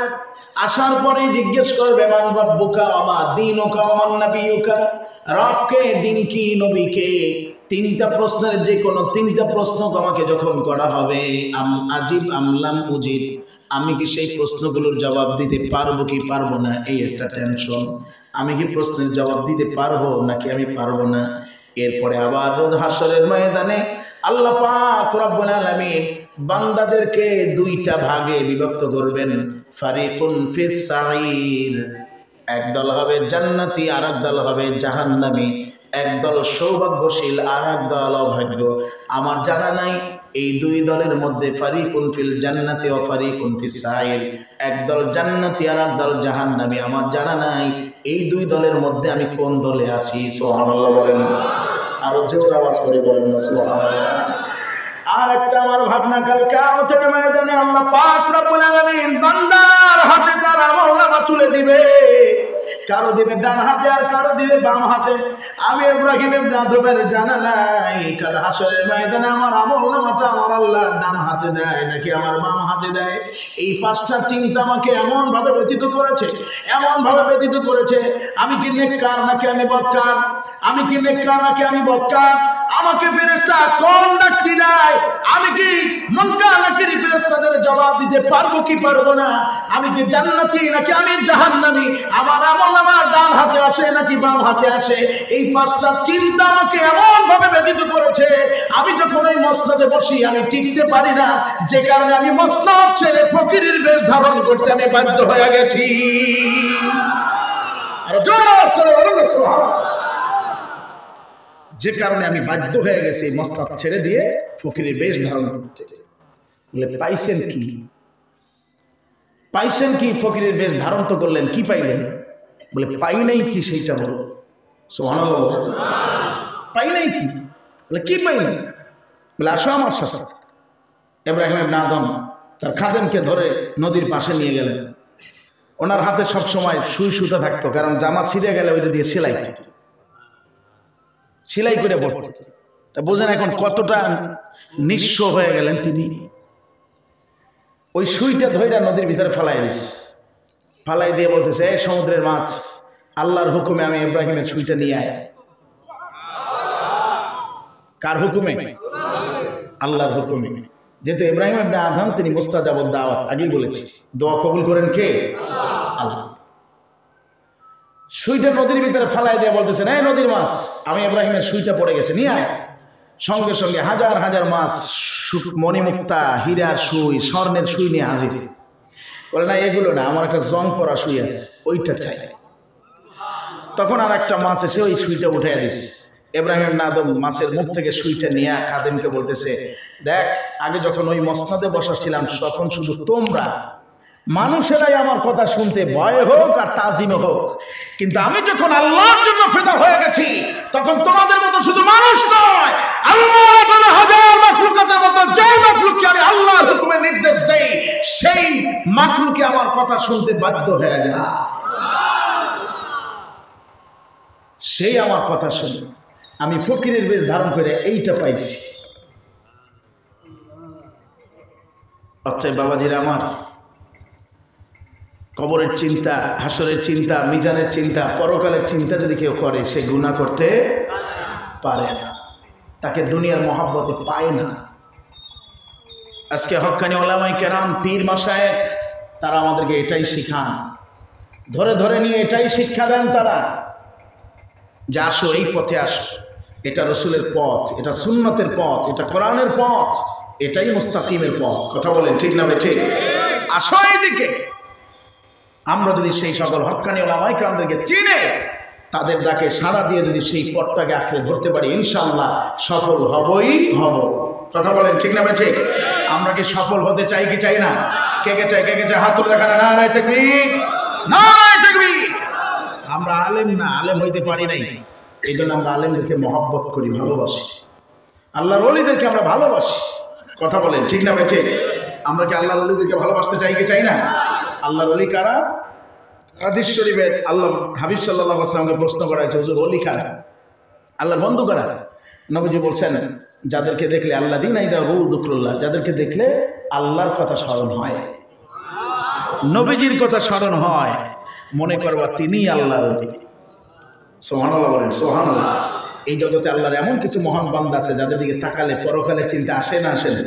Speaker 2: আসার পরেই জিজ্ঞেস করবে, মান রব্বুকা আমা দিনুকা আমান নাবিয়ুকা? রবকে, দিন কি নবীকে তিনটা প্রশ্নের যে কোনো তিনটা প্রশ্ন আমাকে যখন করা হবে, আম আজিব আমলাম উজিব? আমি কি সেই প্রশ্নগুলোর জবাব দিতে পারব কি পারব না? এই একটা টেনশন আমি কি প্রশ্নের জবাব দিতে পারব নাকি আমি পারব না? এরপরে আবার রোজ হাসরের ময়দানে আল্লাহ পাক রব্বুল আলামিন বান্দাদেরকে দুইটা ভাগে বিভক্ত করবেন। ফারিকুন ফিস সাঈর একদল হবে জান্নাতি আর দল হবে জাহান্নামী। একদল সৌভাগ্যশীল আর দল অভাগ্য। আমার জানা নাই এই দুই দলের মধ্যে ফারিকুন ফিল জান্নাতি ও ফারিকুন ফিস সাঈর একদল জান্নাতি আর দল জাহান্নামী। আমার জানা নাই এই দুই দলের মধ্যে আমি কোন দলে আছি। সুবহানাল্লাহ বলেন। আরও জোর আওয়াজ করে বলেন সুবহানাল্লাহ। আর একটা আমার ভাবনা কাল কিয়ামতের ময়দানে আল্লাহ পাক রব্বুল আলামিন বান্দার হাতে তার আমলনামা তুলে দিবে। কারও দিবে ডান হাতে আর কারও দিবে বাম হাতে। আমি ইব্রাহিমের আদমের জানা নাই, কাল হাসরের ময়দানে আমার আমল নামাটা আমার আল্লাহ ডান হাতে দেয় নাকি আমার বাম হাতে দেয়? এই পাঁচটা চিন্তা আমাকে এমন ভাবে ব্যতীত করেছে এমন ভাবে ব্যতীত করেছে, আমি কি নেককার নাকি আমি বক্কার আমি কি নেককার নাকি আমি বদকার? আমাকে ফেরেশতা কোন ডাকটি দেয়? আমি কি মুনকার নাকি ফেরেশতাদের জবাব দিতে পারব কি পারব না? আমি কি জান্নাতি নাকি আমি জাহান্নামী? আমার আমল আমার ডান হাতে আসে নাকি বাম হাতে আসে? এই পাঁচটা চিন্তা আমাকে এমন ভাবে ব্যতীত করেছে, আমি যখন এই মসনদে বসি, আমি টিকতে পারি না। যে কারণে আমি মসনদ ছেড়ে ফকিরের বেশ ধারণ করতে আমি বাধ্য হয়ে গেছি। আর জোর আওয়াজ করে বলুন, সুবহানাল্লাহ। যে কারণে আমি বাধ্য হয়ে গেছি মস্তক ছেড়ে দিয়ে ফকিরের বেশ ধারণ করতে। বলে, পাইছেন কি? পাইছেন কি? ফকিরের বেশ ধারণ তো করলেন, কি পাইলেন? বলে, পাই নাই কি সেইটা বলো। পাই নাই কি? বলে, কি পাই পাইলেন বলে, আসো আমার সাথে। এব্রাহিম ইবনে আদম তার খাদেমকে ধরে নদীর পাশে নিয়ে গেলেন। ওনার হাতে সব সময় সুই সুতা থাকতো, কারণ জামা ছিঁড়ে গেলে ওইটা দিয়ে সেলাই। সেলাই করে পড়তে। তা বোঝেন এখন কতটা নিঃস্ব হয়ে গেলেন তিনি। ওই সুইটা ধইরা নদীর ভিতরে ফালাই দিস। ফালাই দিয়ে বলতেছে এই সমুদ্রের মাছ আল্লাহর হুকুমে আমি ইব্রাহিমের সুইটা নিয়ে আয়। কার হুকুমে? আল্লাহর হুকুমে। যেহেতু ইব্রাহিম আদম তিনি মুস্তাজাবুদ দাওয়াত আগেই বলেছি। দোয়া কবুল করেন কে? সুইটা নদীর ভিতরে ফালাই দিয়ে বলতেছেন, এই নদীর মাছ, আমি ইব্রাহিমের সুইটা পড়ে গেছে, নিয়ে আয়। সঙ্গে সঙ্গে হাজার হাজার মাছ মণিমুক্তা, হীরার সুই, স্বর্ণের সুই নিয়ে হাজির। বলে, না, এগুলো না, আমার একটা জং পরা সুই আছে, ওইটা চাই। তখন আর একটা মাছ এসে ওই সুইটা উঠে দিস। এব্রাহিম নাদম মাছের মুখ থেকে সুইটা নিয়ে খাদেমকে বলতেছে, দেখ, আগে যখন ওই মসনাদে বসাছিলাম, তখন শুধু তোমরা মানুষেরাই আমার কথা শুনতে ভয় হোক আর তাজিমে হোক। কিন্তু আমি যখন আল্লাহর জন্য ফেদা হয়ে গেছি, তখন তোমাদের মতো শুধু মানুষ নয়, আল্লাহর জন্য হাজার মাখলুকাতের মতো যে মাখলুককে আমি আল্লাহর হুকুমে নির্দেশ দেই, সেই মাখলুকে আমার কথা শুনতে বাধ্য হয়ে যায় সেই আমার কথা শুনে আমি ফকিরের বেশ ধারণ করে এইটা পাইছি। আচ্ছা বাবাজিরা আমার কবরের চিন্তা হাসরের চিন্তা মিজানের চিন্তা পরকালের চিন্তা যদি কেউ করে সে গুণা করতে পারে না। তাকে দুনিয়ার মহাব্বতে পায় না। আজকে হক্কানি ওলামাই কেরাম পীর মাসায় তারা আমাদেরকে এটাই শিখান। ধরে ধরে নিয়ে এটাই শিক্ষা দেন তারা যে আসো এই পথে আসো। এটা রসুলের পথ এটা সুন্নতের পথ এটা কোরআনের পথ এটাই মুস্তাকিমের পথ। কথা বলেন ঠিক না ঠিক? আসো এইদিকে। আমরা যদি সেই সকল হক্কানি ওলামাই ক্রামদেরকে চিনে, তাদের ডাকে সাড়া দিয়ে যদি সেই পথটাকে আঁকড়ে ধরতে পারি ইনশাল্লাহ সফল হবই হব। কথা বলেন ঠিক না ঠিক? আমরা কি সফল হতে চাই কি চাই না? কে কে চাই? কে কে চাই? হাত তুলে দেখান। না রায় না আমরা আলেম না, আলেম হইতে পারি নাই। এই জন্য আমরা আলেমদেরকে মহব্বত করি, ভালোবাসি। আল্লাহর অলিদেরকে আমরা ভালোবাসি। কথা বলেন ঠিক না ঠিক? আমরা কি আল্লাহর অলিদেরকে ভালোবাসতে চাই কি চাই না? আল্লাহর অলি কারা? হাদিস শরীফের আল্লাহ হাবিব সাল্লাহ আসলামকে প্রশ্ন করা হয়েছে হুজুর, অলি কারা? আল্লাহর বন্ধু কারা? নবীজি বলছেন, যাদেরকে দেখলে আল্লাহ দিন আইদা দুকরুল্লাহ যাদেরকে দেখলে আল্লাহর কথা স্মরণ হয়। নবীজির কথা স্মরণ হয়, মনে করবা তিনি আল্লাহর অলি। সোহানাল্লাহ বলেন সোহানাল্লাহ এই জগতে আল্লাহর এমন কিছু মহান বান্দা আছে, যাদের দিকে তাকালে পরকালে চিন্তা আসে না আসে না।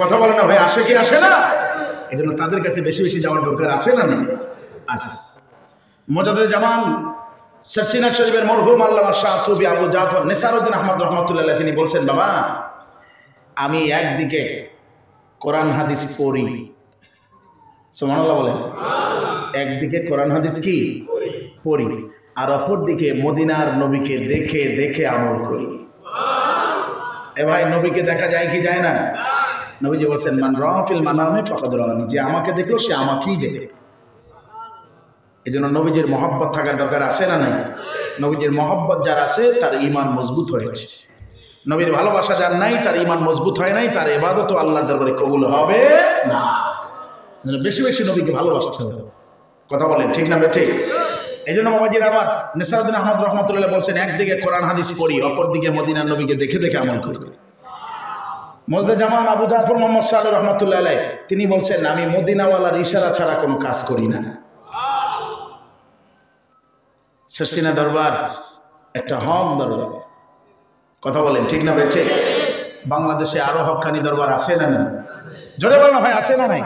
Speaker 2: কথা বলে না, ভাই, আসে কি, আসে না? এই জন্য তাদের কাছে বেশি বেশি যাওয়ার দরকার আছে না না আস মজাদের জামান সসিনা শরীফের মরহুম আল্লামা শাহ সুবি আবু জাফর নেসারউদ্দিন আহমদ রহমতুল্লাহ তিনি বলছেন, বাবা, আমি একদিকে কোরআন হাদিস পড়ি। সুবহানাল্লাহ বলেন। একদিকে কোরআন হাদিস কি? পড়ি। আর অপর দিকে মদিনার নবীকে দেখে দেখে আমল করি। এ ভাই, নবীকে দেখা যায় কি যায় না? নবীজি বলছেন, মান রফিল মানামে ফকদ রহানি যে আমাকে দেখল, সে আমাকেই দেখে। এই জন্য নবীজির মহব্বত থাকার দরকার আছে না নাই? নবীজির মহব্বত যার আছে, তার ইমান মজবুত হয়েছে। নবীর ভালোবাসা যার নাই, তার ইমান মজবুত হয় নাই, তার এবাদতও আল্লাহর দরবারে কবুল হবে না। বেশি বেশি নবীকে ভালোবাসতে হবে। কথা বলেন, ঠিক না ঠিক এই জন্য বাবাজির আবার নিসারুদ্দিন আহমদ রহমতুল্লাহ বলছেন, একদিকে কোরআন হাদিস পড়ি অপর দিকে মদিনার নবীকে দেখে দেখে আমল করি। মজদে জামান আবু জাফর মোহাম্মদ সাহেব রহমতুল্লাহ আলাই তিনি বলছেন, আমি মদিনাওয়ালার ইশারা ছাড়া কোনো কাজ করি না। সসিনা দরবার, একটা হক দরবার। কথা বলেন, ঠিক না ঠিক। বাংলাদেশে আরও হকানি দরবার আছে না না জোরে বলো ভাই, আছে না নাই?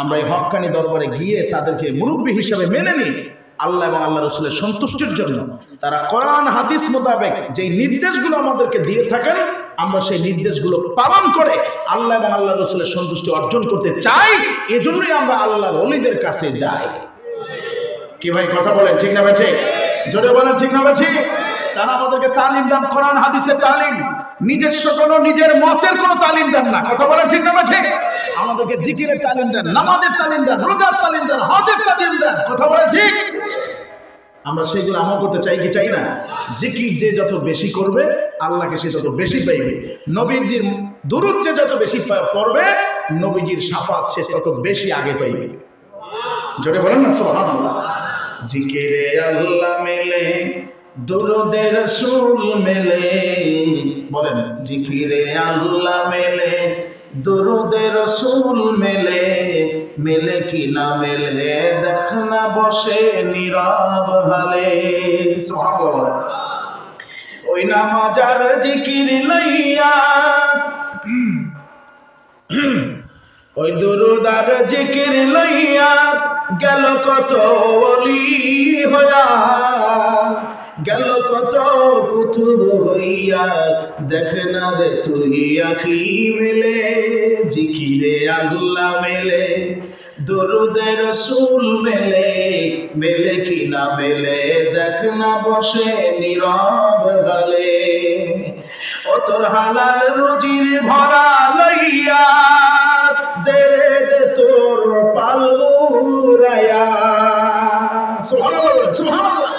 Speaker 2: আমরা এই হকানি দরবারে গিয়ে তাদেরকে মুরব্বী হিসাবে মেনে নিই। আল্লাহ এবং আল্লাহ রসুলের সন্তুষ্টির জন্য তারা কোরআন, হাদিস মোতাবেক যে নির্দেশগুলো আমাদেরকে দিয়ে থাকেন, আমরা সেই নির্দেশগুলো পালন করে আল্লাহ এবং আল্লাহ রসুলের সন্তুষ্টি অর্জন করতে চাই, এজন্যই আমরা আল্লাহর অলিদের কাছে যাই। কি ভাই, কথা বলেন, ঠিক না ঠিক? জোরে বলেন, ঠিক না ঠিক? তারা আমাদেরকে তালিম দান, কোরআন, হাদিসের তালিম, নিজস্ব কোনো, নিজের মতের কোনো তালিম দেন না। কথা বলেন, ঠিক না ঠিক? আমাদেরকে জিকিরের তালিম দেন নামাজের তালিম দেন রোজার তালিম দেন হজের তালিম দেন কথা বলে ঠিক? আমরা সেইগুলো আমল করতে চাই কি চাই না? জিকির যে যত বেশি করবে আল্লাহকে সে তত বেশি পাইবে। নবীজির দুরুদ যে যত বেশি পড়বে নবীজির সাফাত সে তত বেশি আগে পাইবে। জোরে বলেন না সুবহানাল্লাহ। জিকিরে আল্লাহ মেলে দুরুদে রাসূল মেলে। বলেন জিকিরে আল্লাহ মেলে দুরুদে রাসূল মেলে মেলে কি না মেলে দেখ না বসে নীরব হালে। ওই নামাজার জিকির লইয়া, ওই দুরুদার জিকির লইয়া গেল কত অলি হইয়া, গেল কত কুতুব হইয়া দেখ না রে তুই আখি মেলে, জিকিরে আল্লাহ মেলে দরুদে রসুল মেলে মেলে কি না মেলে, দেখ না বসে নীরব হালে ও তোর হালাল রুজির ভরা লইয়া দে তোর পাল্লুরায়া সুবহানাল্লাহ সুবহানাল্লাহ।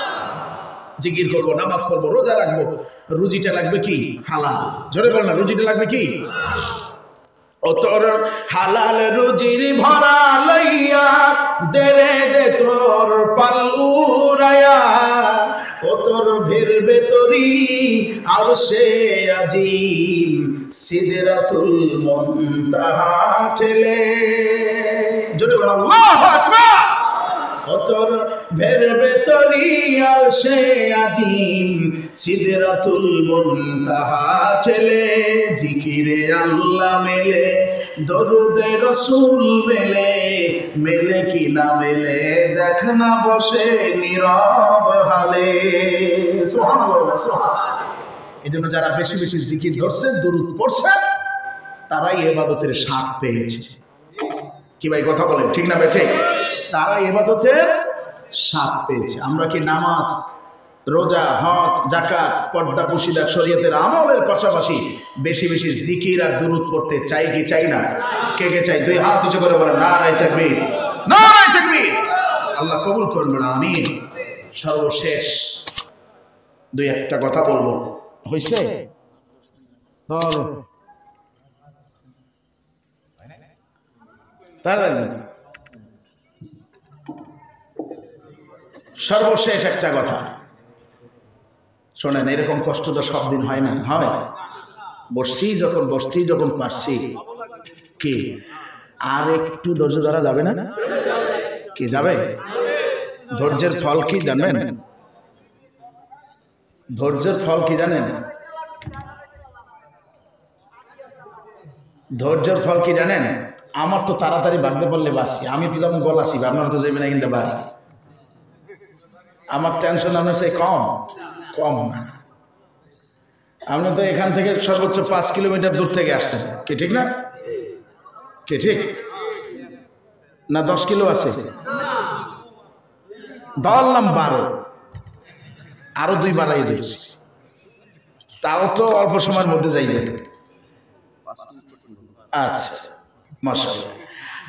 Speaker 2: জিকির করব, নামাজ পড়ব, রোজা রাখব। রুজিটা লাগবে কি? হালাল। জোরে বল না, রুজিটা লাগবে কি? ও তোর হালাল রুজির ভরা লইয়া দে দে তোর পাল্লুরায়া ও তোর ভের ভেতরি আর সে আজিম, সিদরাতুল মুনতাহা ঠেলে। জোরে বল আল্লাহু আকবার। অতর ভের ভেতরি আর সে আজিম, সিদরাতুল মুনতাহা ছেলে জিকিরে আল্লাহ মেলে, দরুদে রসুল মেলে মেলে কি না মেলে, দেখ না বসে নীরব হালে। এই জন্য যারা বেশি বেশি জিকির ধরছে, দরুদ পড়ছে, তারাই এবাদতের স্বাদ পেয়েছে। কি ভাই, কথা বলেন, ঠিক না বেঠে তারা এবাদতের স্বাদ পেয়েছে। আমরা কি নামাজ, রোজা, হজ জাকাত পর্দা, পুশিদা, শরীয়তের আমলের পাশাপাশি বেশি বেশি জিকির আর দুরুদ পড়তে চাই কি চাই না? কে কে চাই? দুই হাত উঁচু করে বলে না রাই থাকবি না রাই থাকবি আল্লাহ কবুল করবে না আমি সর্বশেষ দুই একটা কথা বলব। হয়েছে তাড়াতাড়ি সর্বশেষ একটা কথা। শোনেন, এরকম কষ্ট তো সব দিন হয় না, হয়? বসছি যখন বসছি যখন পারছি। কি? আর একটু ধৈর্য ধরা যাবে না? কি যাবে? ধৈর্যের ফল কি জানবেন ধৈর্যের ফল কি জানেন? ধৈর্যের ফল কি জানেন? আমার তো তাড়াতাড়ি বাড়তে পারলে বাসি আমি তো যখন যেমন গলাসি আপনারা তো যাবেন কিন্তু বাড়ি। আমার টেনশন আপনার সেই কম। কম না। আপনি তো এখান থেকে সর্বোচ্চ পাঁচ কিলোমিটার দূর থেকে আসছেন। কি ঠিক না? কি ঠিক? না, দশ কিলো আছে? ধরলাম বারো। আরও দুই বাড়াই দিচ্ছি। তাও তো অল্প সময়ের মধ্যে যাই যাবে আচ্ছা মশাল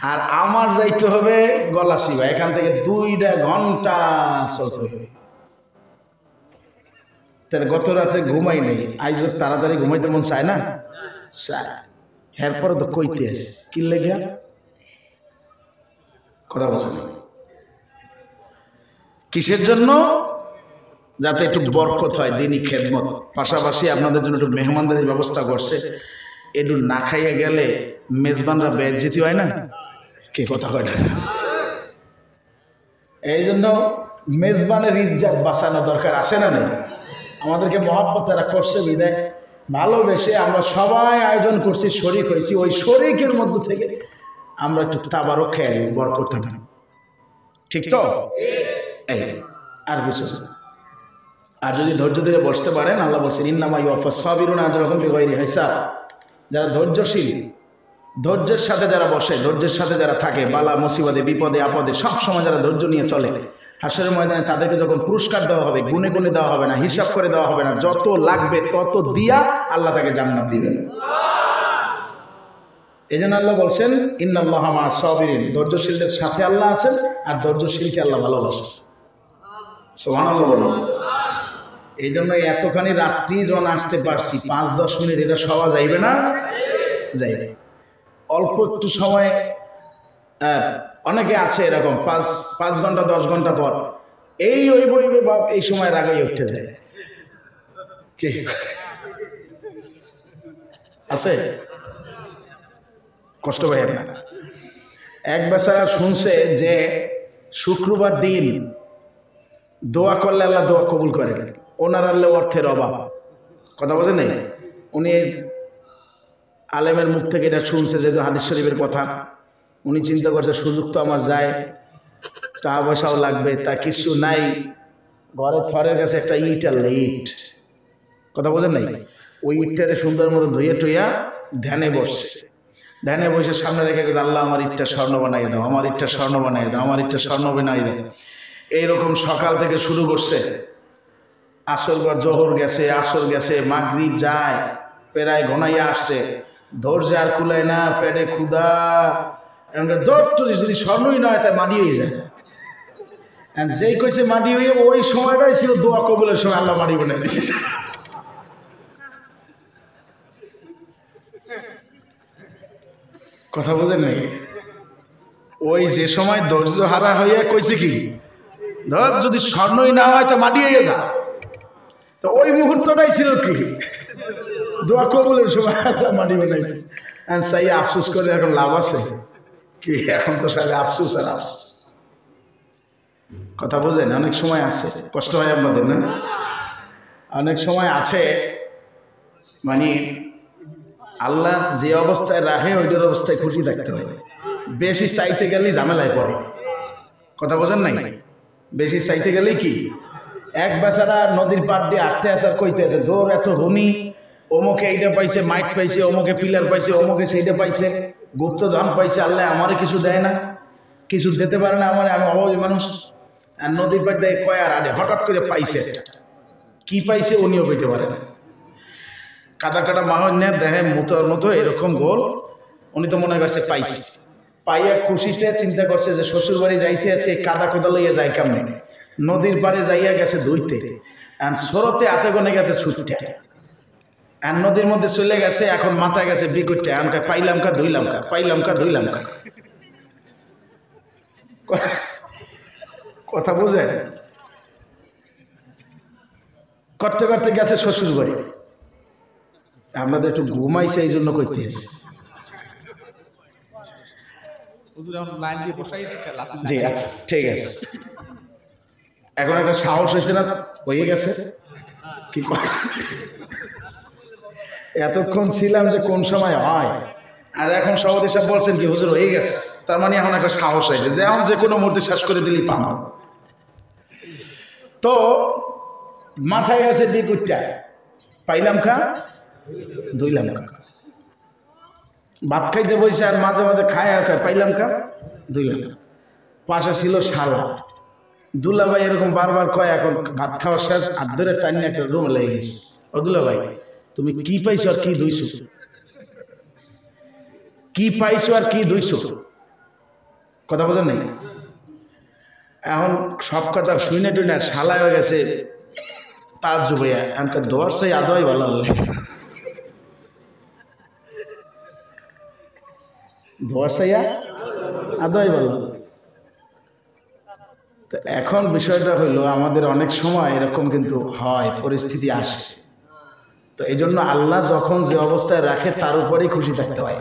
Speaker 2: আর আমার যাইতে হবে গলাশিবা। এখান থেকে দুইটা ঘণ্টা চলতে হবে। তাহলে গত রাতে ঘুমাই নেই। যদি তাড়াতাড়ি ঘুমাইতে মন চায় না? এরপরে তো কইতে আছে কি লেগে? কথা বলছেন কিসের জন্য? যাতে একটু বরকত হয়, দিনই খেদমত। পাশাপাশি আপনাদের জন্য একটু মেহমানদারির ব্যবস্থা করছে। একটু না খাইয়ে গেলে মেজবানরা বেজ্জিতি হয় না? কে কথা হয় না? এই জন্য মেজবানের ইজ্জাত বাঁচানো দরকার আছে না নেই? আমাদেরকে মহাব্বত তারা করছে বিদায় ভালোবেসে আমরা সবাই আয়োজন করছি, শরিক হয়েছি। ওই শরিকের মধ্যে থেকে আমরা একটু তাবারও খেয়ে বর করতে পারি ঠিক তো? এই, আর কিছু। আর যদি ধৈর্য ধরে বসতে পারেন, আল্লাহ বলছেন, ইন্নামা ইউফা সাবিরুন আজ রকম বেগৈরি হিসাব। যারা ধৈর্যশীল ধৈর্যের সাথে যারা বসে, ধৈর্যের সাথে যারা থাকে, বালা, মুসিবতে, বিপদে, আপদে, সব সময় যারা ধৈর্য নিয়ে চলে, হাসরের ময়দানে তাদেরকে যখন পুরস্কার দেওয়া হবে, গুনে গুনে দেওয়া হবে না, হিসাব করে দেওয়া হবে না, যত লাগবে তত দিয়া আল্লাহ তাকে জান্নাত দিবেন। এই জন্য আল্লাহ বলছেন, ইন্নাল্লাহ মা সাবিরিন। ধৈর্যশীলদের সাথে আল্লাহ আছেন, আর ধৈর্যশীলকে আল্লাহ ভালোবাসেন। বলুন। এই জন্য এতখানি রাত্রি যখন আসতে পারছি, পাঁচ দশ মিনিট এটা সওয়া যাইবে না? যাইবে। অল্প একটু সময় অনেকে আছে এরকম, পাঁচ পাঁচ ঘণ্টা, দশ ঘণ্টা পর। এই ওই বইবে বাপ এই সময় আগে উঠতে যায়। আছে? কষ্ট পাই না এক বেচারা শুনছে যে শুক্রবার দিন দোয়া করলে আল্লাহ দোয়া কবুল করে। ওনার আল্লাহ অর্থের অভাব। কথা বোঝেন নাই? উনি আলেমের মুখ থেকে এটা শুনছে যে হাদিস শরীফের কথা। উনি চিন্তা করছে, সুযোগ তো আমার যায়, টাকা পয়সাও লাগবে, তা কিছু নাই। ঘরে থরের কাছে একটা ইট আর ইট। কথা বোঝেন নাই? ওই ইটটারে সুন্দর মতো ধুয়ে টুইয়া ধ্যানে বসছে। ধ্যানে বসে সামনে রেখে গেছে, আল্লাহ আমার ইটটা স্বর্ণ বানাই দাও, আমার ইটটা স্বর্ণ বানাই দাও, আমার ইটটা স্বর্ণ বানাই দাও। এইরকম সকাল থেকে শুরু করছে। আসর ঘর জোহর গেছে, আসর গেছে, মাগরিব যায়, প্রায় ঘনাইয়া আসছে। ধৈর্য আর কুলায় না, পেটে ক্ষুদা ধৈর্য যদি স্বর্ণই নয়, তাই মাটি হয়ে যায়। যেই কইছে মাটি হয়ে, ওই সময়টাই ছিল দোয়া কবুলের সময়, আল্লাহ মাটি বানাই দিয়েছে। কথা বোঝেন নাকি? ওই যে সময় ধৈর্য হারা হইয়া কইছে কি, ধর যদি স্বর্ণই না হয়, তা মাটি হয়ে যা। তো ওই মুহূর্তটাই ছিল কি? দোয়া কবুলের সময় আল্লাহ মাটি বানাই দিয়েছে। আর সাই আফসোস করে এখন লাভ আছে। কি, এখন তো সালে আফসোস আর আফসোস। কথা বোঝেন, অনেক সময় আছে। কষ্ট হয় আপনাদের, না? অনেক সময় আছে মানে আল্লাহ যে অবস্থায় রাখে, ওইটার অবস্থায় খুশি থাকতে হয়। বেশি চাইতে গেলেই ঝামেলায় পড়ে। কথা বোঝেন নাই? বেশি চাইতে গেলেই কি? এক বেচারা নদীর পাড় দিয়ে আটতে আসার কইতে আছে, দৌড় এত ধনী অমুকে এইটা পাইছে মাইট পাইছে, অমুকে পিলার পাইছে, অমুকে সেইটা পাইছে গুপ্ত ধন পাইছে, আল্লাহ আমারে কিছু দেয় না, কিছু দিতে পারে না আমার, আমি অভাবী মানুষ। আর নদীর পাড় দিয়ে কয় আর হঠাৎ করে পাইছে কি পাইছে উনিও কইতে পারে না। কাদা কাটা মাহন নিয়ে দেখে মতো মতো, এরকম গোল, উনি তো মনে করছে পাইছি। পাইয়া খুশিতে চিন্তা করছে যে শ্বশুর বাড়ি যাইতে আছে কাদা কোদা লইয়া যাই কেমনে? নদীর পাড়ে যাইয়া গেছে ধুইতে। আর সরতে হাতে গনে গেছে ছুটতে। আর নদীর মধ্যে চলে গেছে এখন মাথায় গেছে বিকুটটা। কয়, পাইলাম কা ধুইলাম কা পাইলাম কা ধুইলাম কা। কথা বুঝে করতে করতে গেছে শ্বশুর বাড়ি আপনাদের একটু ঘুমাইছে এই জন্য করতে জি আচ্ছা ঠিক আছে। এখন একটা সাহস হয়েছে না? হয়ে গেছে? কি এতক্ষণ ছিলাম যে কোন সময় হয়? আর এখন সভাপতি সাহেব বলছেন কি, হুজুর হয়ে গেছে। তার মানে এখন একটা সাহস হয়েছে যে এখন যে কোনো মুহূর্তে শেষ করে দিলেই পান তো মাথায় গেছে দিকুটটা পাইলাম খা দুইলাম খা। ভাত খাইতে বসে আর মাঝে মাঝে খায় আর পাইলাম কা দুইলাম পাশে ছিল শালা। দুলাভাই এরকম বারবার কয়, এখন ভাত খাওয়ার শেষ, আর ধরে টাইনে একটা রুম লেগে গেছে। ও দুলাভাই তুমি কি পাইছো আর কি দুইছো? কি পাইছো আর কি দুইছো? কথা বোঝেন নাই? এখন সব কথা শুনে টুনে শালা হয়ে গেছে। তার জুবাইয়া এখনকার দোয়ার সেই আদয় ভালো হলো ধোয়াশাইয়া আদয় বলো তো এখন বিষয়টা হইল আমাদের অনেক সময় এরকম কিন্তু হয় পরিস্থিতি আসে। তো এই জন্য আল্লাহ যখন যে অবস্থায় রাখে, তার উপরেই খুশি থাকতে হয়।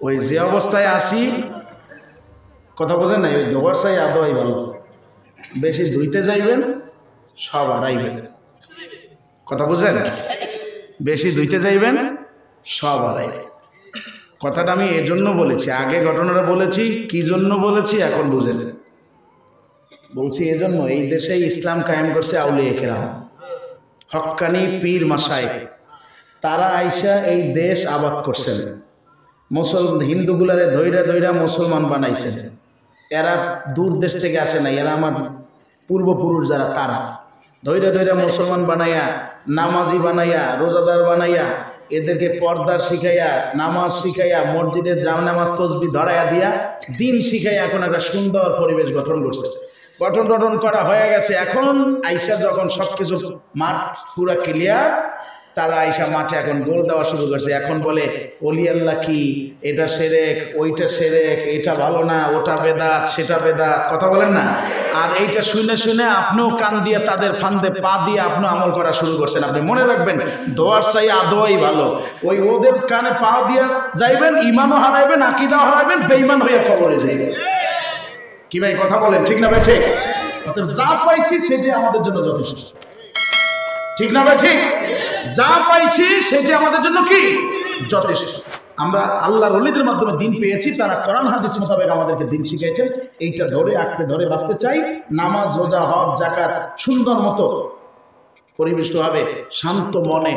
Speaker 2: ওই যে অবস্থায় আসি, কথা বোঝেন না ওই দোয়াশাই আদয় ভালো। বেশি ধুইতে যাইবেন, সব হারাইবেন কথা বুঝেন? বেশি ধুইতে যাইবেন, সব হারাইবেন কথাটা আমি এজন্য বলেছি, আগে ঘটনাটা বলেছি, কি জন্য বলেছি, এখন বুঝেন। বলছি এজন্য এই দেশে ইসলাম কায়েম করছে আউলিয়া কেরাম। হক্কানি পীর মাসায় তারা আইসা এই দেশ আবাদ করছেন। মুসল হিন্দুগুলারে ধৈরা ধৈরা মুসলমান বানাইছেন। এরা দূর দেশ থেকে আসে না এরা আমার পূর্বপুরুষ যারা, তারা। ধৈরা ধৈরা মুসলমান বানাইয়া, নামাজি বানাইয়া, রোজাদার বানাইয়া, এদেরকে পর্দা শিখাইয়া, নামাজ শিখাইয়া, মসজিদে জাম নামাজ, তসবি ধরাইয়া দিয়া, দিন শিখাইয়া এখন একটা সুন্দর পরিবেশ গঠন করছে। গঠন গঠন করা হয়ে গেছে। এখন আইসা যখন সবকিছু মাঠ পুরা ক্লিয়ার তারা আইসা মাঠে এখন গোল দেওয়া শুরু করছে। এখন বলে, অলি আল্লাহ কি? এটা সেরেক, ওইটা সেরেক, এটা ভালো না, ওটা বেদাত, সেটা বেদাত। কথা বলেন না? আর এইটা শুনে শুনে আপনিও কান দিয়ে তাদের ফান্দে পা দিয়ে আপনি আমল করা শুরু করছেন। আপনি মনে রাখবেন, দোয়ার চাই আদোয়াই ভালো। ওই ওদের কানে পা দিয়ে যাইবেন ইমানও হারাইবেন, আকিদাও হারাইবেন বেইমান হইয়া কবরে যাইবেন। কি ভাই, কথা বলেন, ঠিক না ভাই, ঠিক? অতএব যা পাইছি সেটি আমাদের জন্য যথেষ্ট। ঠিক না ভাই, ঠিক? যা পাইছি সেটি আমাদের জন্য কি? যথেষ্ট। আমরা আল্লাহর অলিদের মাধ্যমে দিন পেয়েছি, তারা কোরআন, হাদিস মোতাবেক আমাদেরকে দিন শিখেছেন এইটা ধরে, আঁকড়ে ধরে বাঁচতে চাই। নামাজ, রোজা হক জাকাত সুন্দর মতো পরিবেষ্টভাবে শান্ত মনে।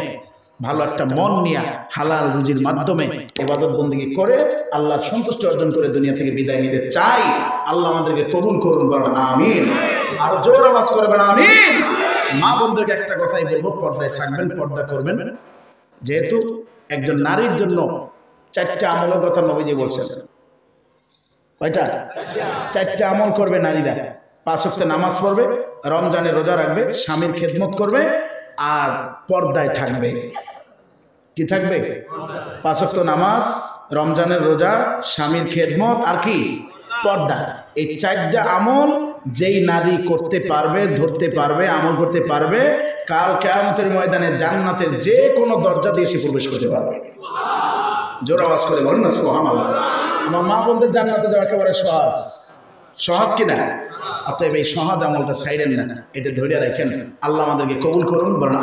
Speaker 2: ভালো একটা মন নিয়ে হালাল রুজির মাধ্যমে এবাদত বন্দিগি করে আল্লাহর সন্তুষ্টি অর্জন করে দুনিয়া থেকে বিদায় নিতে চাই। আল্লাহ আমাদেরকে কবুল করুন বলেন আমিন। আর জোর আওয়াজ করবেন আমিন। মা বন্ধুকে একটা কথাই বলব, পর্দায় থাকবেন, পর্দা করবেন। যেহেতু একজন নারীর জন্য চারটে আমলের কথা নবীজি বলছেন। কয়টা? চারটে আমল করবে নারীরা। পাঁচ নামাজ পড়বে, রমজানে রোজা রাখবে, স্বামীর খেদমত করবে আর পর্দায় থাকবে। কি থাকবে? পাঁচ নামাজ, রমজানের রোজা, স্বামীর খেদমত, আর কি? পর্দা। এই চারটা আমল যেই নারী করতে পারবে, ধরতে পারবে, আমল করতে পারবে, কাল কেয়ামতের ময়দানে জান্নাতের যে কোনো দরজা দিয়ে সে প্রবেশ করতে পারবে। জোর আওয়াজ করে বলেন না সোহান আমার মা বলতে জান্নাতে যাওয়া একেবারে সহজ। সহজ কিনা? অতএব এই সহজ আমলটা সাইডেন না এটা ধরিয়া রাখেন আল্লাহ আমাদেরকে কবুল করুন বলেন